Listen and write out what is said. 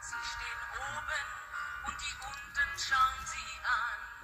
Sie stehen oben und die unten schauen sie an.